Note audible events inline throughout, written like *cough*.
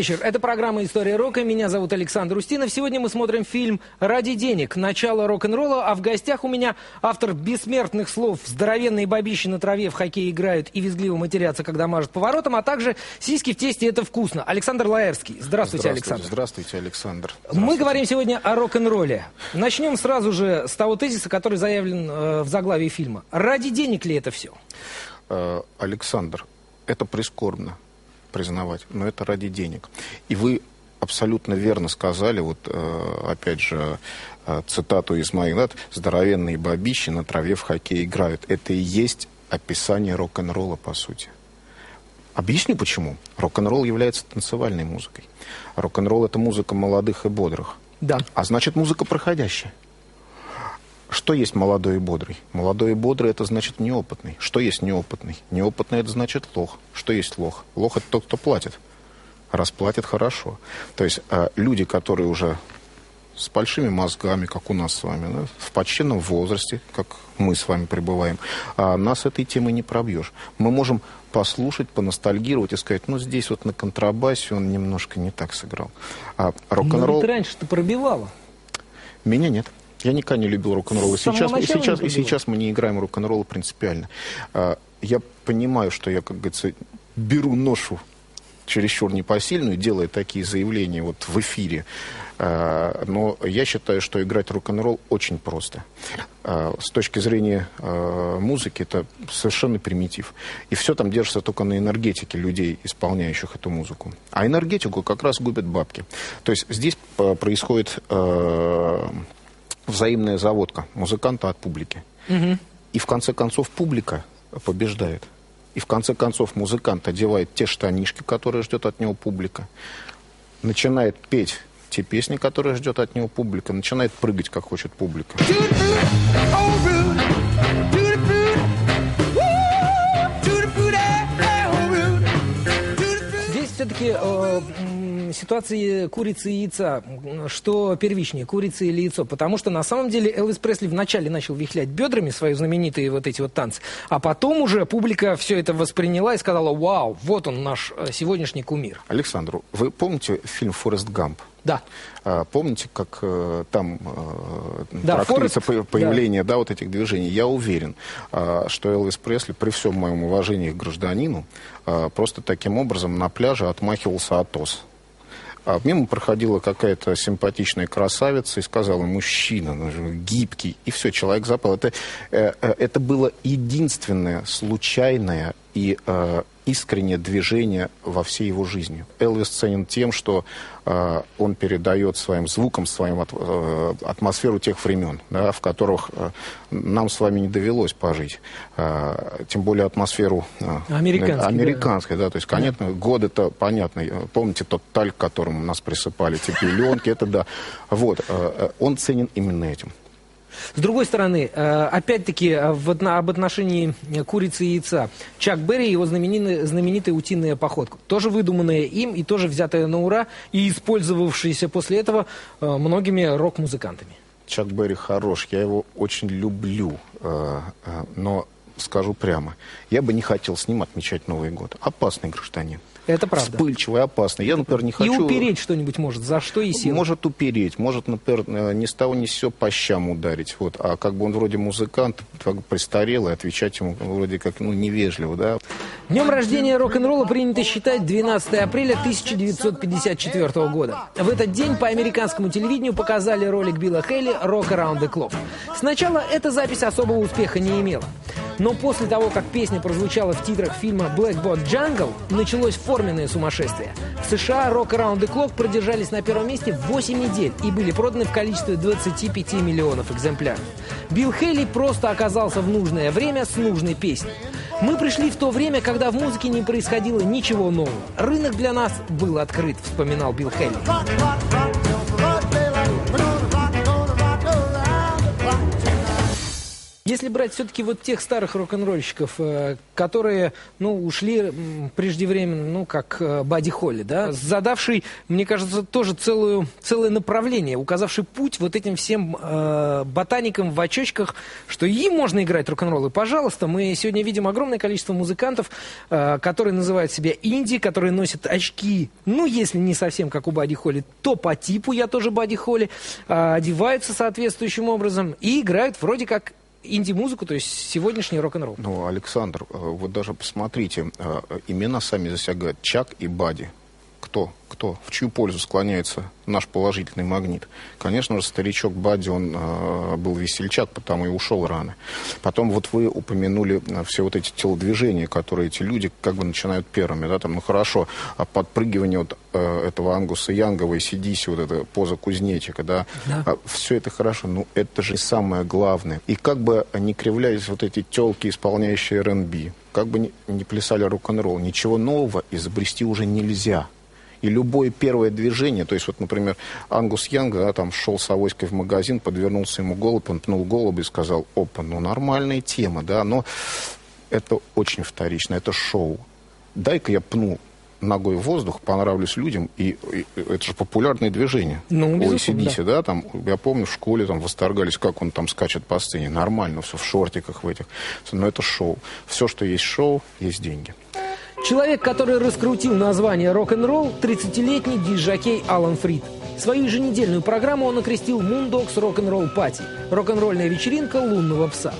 Вечер. Это программа «История рока». Меня зовут Александр Устинов. Сегодня мы смотрим фильм «Ради денег. Начало рок-н-ролла». А в гостях у меня автор бессмертных слов «Здоровенные бабищи на траве в хоккей играют и визгливо матерятся, когда мажут поворотом», а также «Сиськи в тесте – это вкусно». Александр Лаевский. Здравствуйте, Здравствуйте Александр. Здравствуйте, Александр. Мы Здравствуйте. говорим сегодня о рок-н-ролле. Начнем сразу же с того тезиса, который заявлен э, в заглавии фильма. Ради денег ли это все? Э, Александр, это прискорбно признавать, но это ради денег. И вы абсолютно верно сказали, вот э, опять же, э, цитату из дат, «Здоровенные бабищи на траве в хоккей играют». Это и есть описание рок-н-ролла, по сути. Объясню почему. Рок-н-ролл является танцевальной музыкой. Рок-н-ролл – это музыка молодых и бодрых. Да. А значит, музыка проходящая. Что есть молодой и бодрый? Молодой и бодрый – это значит неопытный. Что есть неопытный? Неопытный – это значит лох. Что есть лох? Лох – это тот, кто платит. Расплатит хорошо. То есть э, люди, которые уже с большими мозгами, как у нас с вами, да, в почтенном возрасте, как мы с вами пребываем, а нас этой темой не пробьешь. Мы можем послушать, поностальгировать и сказать, ну, здесь вот на контрабасе он немножко не так сыграл. А Ну, рок-н-ролл... ведь раньше-то пробивало. Меня нет. Я никогда не любил рок-н-ролл. И сейчас, и, сейчас, и сейчас мы не играем рок-н-ролл принципиально. А, Я понимаю, что я, как говорится, беру ношу чересчур непосильную, делая такие заявления вот в эфире. А, Но я считаю, что играть рок-н-ролл очень просто. А, С точки зрения музыки это совершенно примитив. И все там держится только на энергетике людей, исполняющих эту музыку. А энергетику как раз губят бабки. То есть здесь происходит взаимная заводка музыканта от публики. И в конце концов публика побеждает. И в конце концов музыкант одевает те штанишки, которые ждет от него публика, начинает петь те песни, которые ждет от него публика, начинает прыгать, как хочет публика. Здесь все-таки ситуации курицы и яйца. Что первичнее, курица или яйцо? Потому что на самом деле Элвис Пресли вначале начал вихлять бедрами свои знаменитые вот эти вот танцы, а потом уже публика все это восприняла и сказала, вау, вот он наш э, сегодняшний кумир. Александр, вы помните фильм «Форест Гамп»? Да. А, Помните, как э, там э, Да, трактуется Форест, по- появление да. вот этих движений? Я уверен, а, что Элвис Пресли, при всем моем уважении к гражданину, а, просто таким образом на пляже отмахивался от ос. А мимо проходила какая-то симпатичная красавица и сказала, мужчина, ну гибкий. И все, человек запал. Это, э, э, это было единственное случайное и э, искреннее движение во всей его жизни. Элвис ценен тем, что э, он передает своим звуком, своим от- э, атмосферу тех времен, да, в которых э, нам с вами не довелось пожить. Э, тем более атмосферу э, Американской, да. да, то есть, конечно, год это понятно. Помните тот тальк, которым нас присыпали, те пеленки, это да. Вот, э, э, он ценен именно этим. С другой стороны, э, опять-таки, э, об отношении э, курицы и яйца. Чак Берри и его знаменитая, знаменитая утиная походка. Тоже выдуманная им и тоже взятая на ура и использовавшаяся после этого многими рок-музыкантами. Чак Берри хорош, я его очень люблю, но скажу прямо, я бы не хотел с ним отмечать Новый год. Опасный гражданин. Это правда. Вспыльчивый, опасный. Я, например, не И хочу... упереть что-нибудь может, за что и сил. Может упереть, может, например, э, ни с того ни с сего по щам ударить. Вот. А как бы он вроде музыкант, как бы престарелый, отвечать ему вроде как ну, невежливо, да. Днем рождения рок-н-ролла принято считать 12 апреля 1954 года. В этот день по американскому телевидению показали ролик Билла Хейли «Rock Around the Clock». Сначала эта запись особого успеха не имела. Но после того, как песня прозвучала в титрах фильма «Blackboard Jungle», началось форменное сумасшествие. В США «Rock Around the Clock» продержались на первом месте 8 недель и были проданы в количестве 25 миллионов экземпляров. Билл Хейли просто оказался в нужное время с нужной песней. Мы пришли в то время, когда в музыке не происходило ничего нового. Рынок для нас был открыт, вспоминал Билл Хейли. Если брать все-таки вот тех старых рок-н-ролльщиков, э, которые, ну, ушли преждевременно, ну, как э, Бадди Холли, да, задавший, мне кажется, тоже целую, целое направление, указавший путь вот этим всем э, ботаникам в очочках, что им можно играть рок-н-ролл. И, пожалуйста, мы сегодня видим огромное количество музыкантов, э, которые называют себя инди, которые носят очки, ну, если не совсем как у Бадди Холли, то по типу я тоже Бадди Холли, э, одеваются соответствующим образом и играют вроде как инди-музыку, то есть сегодняшний рок-н-ролл. Ну, Александр, э, вот даже посмотрите, э, имена сами за себя говорят, Чак и Бади. Кто? Кто? В чью пользу склоняется наш положительный магнит? Конечно же, старичок Бадди, он э, был весельчак, потому и ушел рано. Потом вот вы упомянули э, все вот эти телодвижения, которые эти люди как бы начинают первыми, да, там, ну хорошо, а подпрыгивание вот э, этого Ангуса Янгова и Сидиси, вот эта поза кузнечика, да, да. А, все это хорошо, но это же самое главное. И как бы не кривлялись вот эти телки, исполняющие РНБ, как бы не, не плясали рок-н-ролл, ничего нового изобрести уже нельзя. И любое первое движение, то есть вот, например, Ангус Янг, да, там шел с авоськой в магазин, подвернулся ему голубь, он пнул голубь и сказал, опа, ну нормальная тема, да, но это очень вторично, это шоу. Дай-ка я пну ногой в воздух, понравлюсь людям, и, и это же популярное движение. Ну, Ой, сидите, да. да, там, я помню, в школе там восторгались, как он там скачет по сцене, нормально, все в шортиках в этих, но это шоу. Все, что есть шоу, есть деньги. Человек, который раскрутил название рок-н-ролл, 30-летний диджакей Алан Фрид. Свою еженедельную программу он окрестил Moondogs Rock'n'Roll Party – рок-н-ролльная вечеринка лунного пса.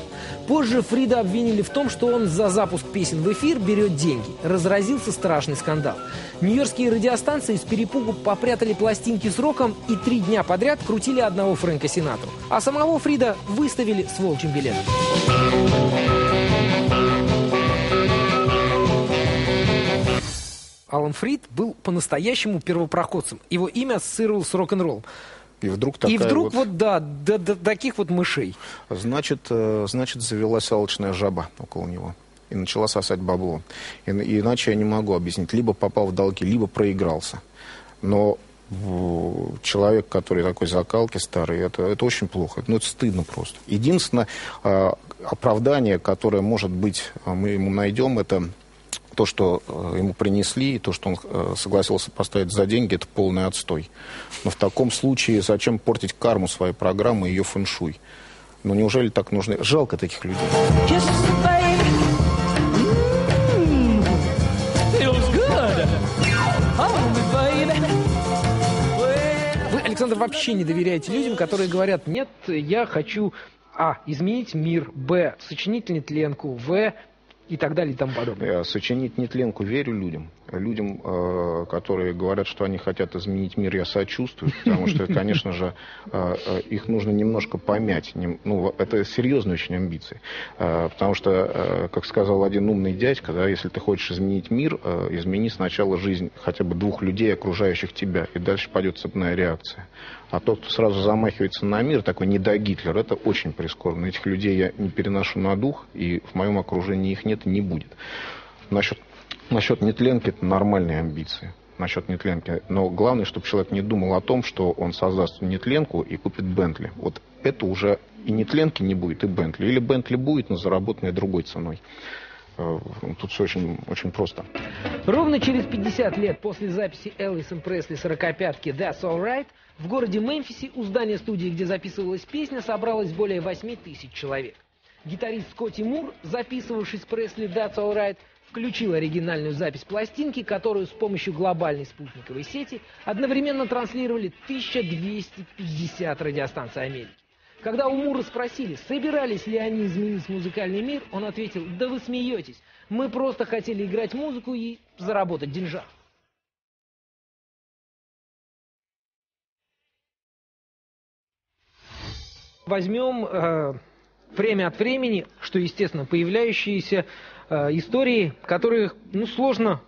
Позже Фрида обвинили в том, что он за запуск песен в эфир берет деньги. Разразился страшный скандал. Нью-Йоркские радиостанции с перепугу попрятали пластинки с роком и три дня подряд крутили одного Фрэнка Синатру. А самого Фрида выставили с волчьим билетом. Алан Фрид был по-настоящему первопроходцем. Его имя ассоциировалось с рок-н-роллом. И вдруг такая И вдруг вот, вот да, до, до таких вот мышей. Значит, э, значит, завелась алчная жаба около него. И начала сосать бабло. И, иначе я не могу объяснить. Либо попал в долги, либо проигрался. Но человек, который такой закалки старый, это, это очень плохо. Ну, это стыдно просто. Единственное э, оправдание, которое, может быть, мы ему найдем, это то, что э, ему принесли, и то, что он э, согласился поставить за деньги, это полный отстой. Но в таком случае зачем портить карму своей программы и ее фэншуй? Ну неужели так нужно? Жалко таких людей. Вы, Александр, вообще не доверяете людям, которые говорят, нет, я хочу а. Изменить мир. Б. Сочинить нетленку. В и так далее и тому подобное. Я сочинить нетленку верю людям. Людям, э, которые говорят, что они хотят изменить мир, я сочувствую, потому что, *laughs* конечно же, э, э, их нужно немножко помять. Ну, это серьезные очень амбиции. Потому что, как сказал один умный дядька, да, если ты хочешь изменить мир, измени сначала жизнь хотя бы двух людей, окружающих тебя, и дальше пойдет цепная реакция. А тот, кто сразу замахивается на мир, такой не до Гитлер, это очень прискорбно. Этих людей я не переношу на дух, и в моем окружении их нет и не будет. Насчет, насчет нетленки это нормальные амбиции. Насчет нетленки. Но главное, чтобы человек не думал о том, что он создаст нетленку и купит Бентли. Вот это уже и нетленки не будет, и Бентли. Или Бентли будет, но заработанной другой ценой. Э, тут все очень, очень просто. Ровно через 50 лет после записи Элвиса Пресли «Сорокопятки» «That's Alright» в городе Мемфисе у здания студии, где записывалась песня, собралось более 8 тысяч человек. Гитарист Скотти Мур, записывавший с Пресли «That's Alright», включил оригинальную запись пластинки, которую с помощью глобальной спутниковой сети одновременно транслировали 1250 радиостанций Америки. Когда у Мура спросили, собирались ли они изменить музыкальный мир, он ответил, да вы смеетесь, мы просто хотели играть музыку и заработать деньжат. Возьмем э, время от времени, что естественно, появляющиеся э, истории, которые ну, сложно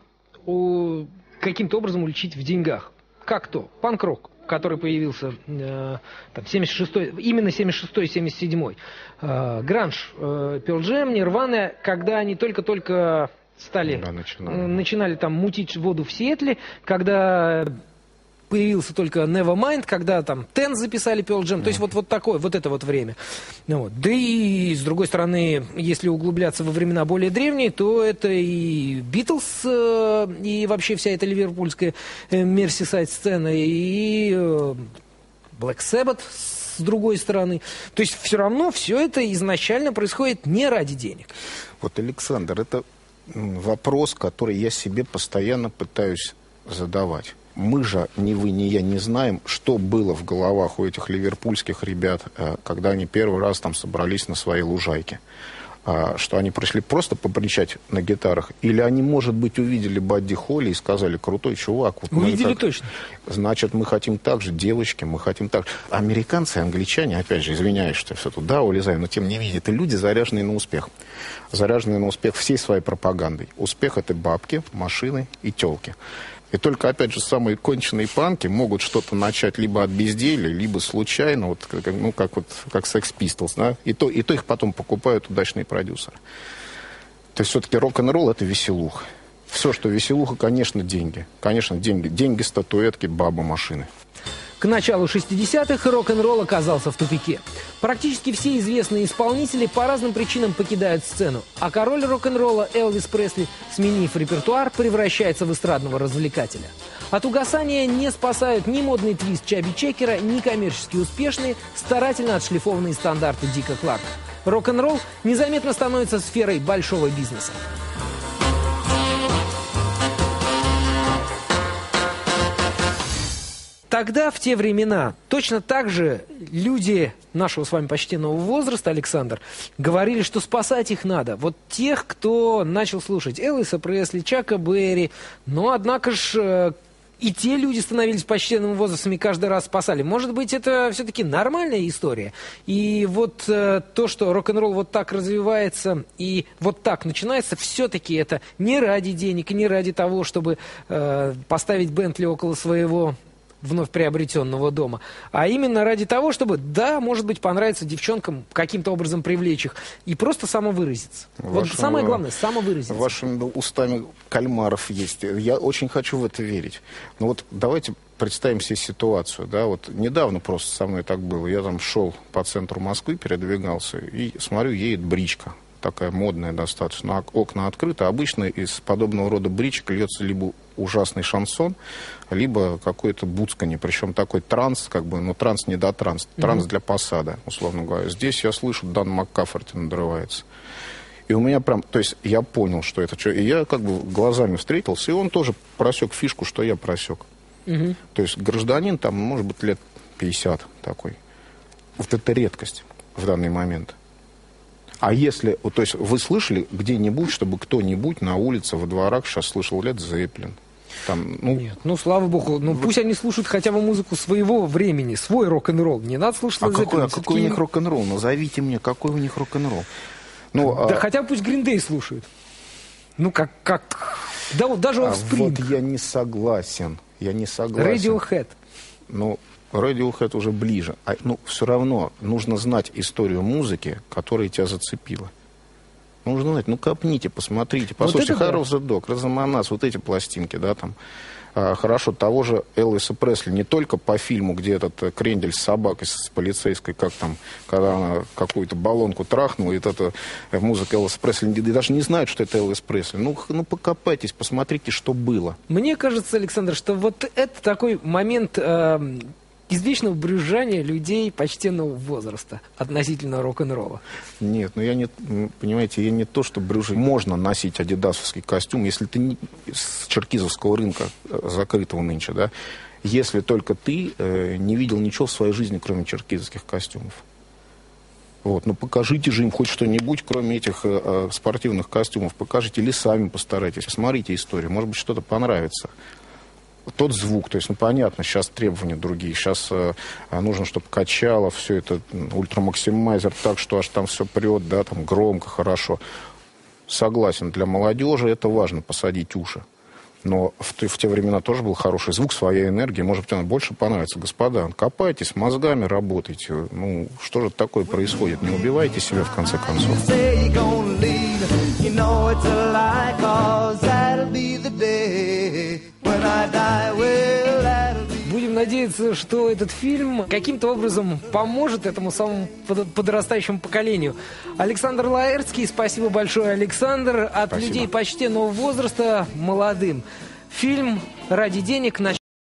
каким-то образом уличить в деньгах. Как то? Панк-рок который появился э, там, 76 именно 76-77. Э, Гранж, э, Pearl Jam, Nirvana, когда они только-только стали, да, начинали. Э, начинали там мутить воду в Сиэтле, когда появился только Nevermind, когда там Ten записали Pearl Jam, то есть вот, вот такое, вот это вот время. Ну, вот. Да и, с другой стороны, если углубляться во времена более древние, то это и Битлз, э, и вообще вся эта ливерпульская э, Мерсисайд-сцена, и э, Black Sabbath с другой стороны. То есть все равно все это изначально происходит не ради денег. Вот, Александр, это вопрос, который я себе постоянно пытаюсь задавать. Мы же, ни вы, ни я, не знаем, что было в головах у этих ливерпульских ребят, э, когда они первый раз там собрались на своей лужайке. А, что они пришли просто попричать на гитарах, или они, может быть, увидели Бадди Холли и сказали, крутой чувак. Вот увидели так... точно. Значит, мы хотим так же, девочки, мы хотим так же. Американцы, англичане, опять же, извиняюсь, что я все туда улезаю, но тем не менее, это люди, заряженные на успех. Заряженные на успех всей своей пропагандой. Успех — это бабки, машины и телки. И только, опять же, самые конченые панки могут что-то начать либо от безделия, либо случайно, вот, ну, как, вот, как Sex Pistols, да? и, то, и то их потом покупают удачные продюсеры. То есть все-таки рок-н-ролл – это веселуха. Все, что веселуха, конечно, деньги. Конечно, деньги. Деньги, статуэтки, баба, машины. К началу 60-х рок-н-ролл оказался в тупике. Практически все известные исполнители по разным причинам покидают сцену, а король рок-н-ролла Элвис Пресли, сменив репертуар, превращается в эстрадного развлекателя. От угасания не спасают ни модный твист Чаби Чекера, ни коммерчески успешные, старательно отшлифованные стандарты Дика Кларка. Рок-н-ролл незаметно становится сферой большого бизнеса. Тогда, в те времена, точно так же люди нашего с вами почтенного возраста, Александр, говорили, что спасать их надо. Вот тех, кто начал слушать Элвиса Пресли, Чака Берри. Но, однако ж, э, и те люди становились почтенным возрастом и каждый раз спасали. Может быть, это все-таки нормальная история. И вот э, то, что рок-н-ролл вот так развивается и вот так начинается, все-таки это не ради денег, не ради того, чтобы э, поставить Бентли около своего вновь приобретенного дома, а именно ради того, чтобы, да, может быть, понравиться девчонкам, каким-то образом привлечь их и просто самовыразиться. Вашим, вот самое главное, самовыразиться. Вашими устами кальмаров есть. Я очень хочу в это верить. Но вот давайте представим себе ситуацию, да, вот недавно просто со мной так было. Я там шел по центру Москвы, передвигался, и смотрю, едет бричка такая модная достаточно, окна открыты. Обычно из подобного рода бричек льется либо ужасный шансон, либо какой-то буцканье, причем такой транс, как бы, ну, транс не до транс, транс mm-hmm. для посада, условно говоря. Здесь я слышу, Дан Маккафорти надрывается. И у меня прям, то есть я понял, что это что. И я как бы глазами встретился, и он тоже просек фишку, что я просек. Угу. То есть гражданин там, может быть, лет 50 такой. Вот это редкость в данный момент. А если, то есть вы слышали где-нибудь, чтобы кто-нибудь на улице, во дворах сейчас слышал Лед Зеппелин? Там, ну... Нет, ну слава богу, ну вот... пусть они слушают хотя бы музыку своего времени, свой рок-н-ролл. Не надо слушать А какой, а какой у них рок-н-ролл? Назовите мне, какой у них рок-н-ролл? Ну, да а... хотя бы пусть Гриндей слушают. Ну как, как, да, даже Offspring. А вот я не согласен, я не согласен. Radiohead. Ну, Radiohead уже ближе. А, ну, все равно нужно знать историю музыки, которая тебя зацепила. Нужно знать, ну копните, посмотрите, послушайте, вот Харроу да. Док, Розаманас, вот эти пластинки, да, там. А, хорошо, того же Элвиса Пресли, не только по фильму, где этот э, крендель с собакой, с полицейской, как там, когда она какую-то баллонку трахнула, и вот эта э, музыка Элвиса Пресли, и даже не знают, что это Элвис Пресли. Ну, ну, покопайтесь, посмотрите, что было. Мне кажется, Александр, что вот это такой момент... Э извечного брюзжания людей почтенного возраста относительно рок-н-ролла. Нет, ну я не, понимаете, я не то, что брюжи. Можно носить адидасовский костюм, если ты не, с черкизовского рынка э, закрытого нынче, да, если только ты э, не видел ничего в своей жизни, кроме черкизовских костюмов. Вот, ну покажите же им хоть что-нибудь, кроме этих э, э спортивных костюмов. Покажите или сами постарайтесь. Посмотрите историю, может быть, что-то понравится тот звук, то есть, ну, понятно, сейчас требования другие, сейчас э, нужно, чтобы качало все это, ультрамаксимайзер так, что аж там все прет, да, там громко, хорошо. Согласен, для молодежи это важно, посадить уши. Но в, в те времена тоже был хороший звук, своя энергия. Может быть, она больше понравится. Господа, копайтесь, мозгами работайте. Ну, что же такое происходит? Не убивайте себя, в конце концов. Надеяться, что этот фильм каким-то образом поможет этому самому подрастающему поколению. Александр Лаэртский, спасибо большое, Александр. От Спасибо. людей почтенного возраста молодым. Фильм «Ради денег» на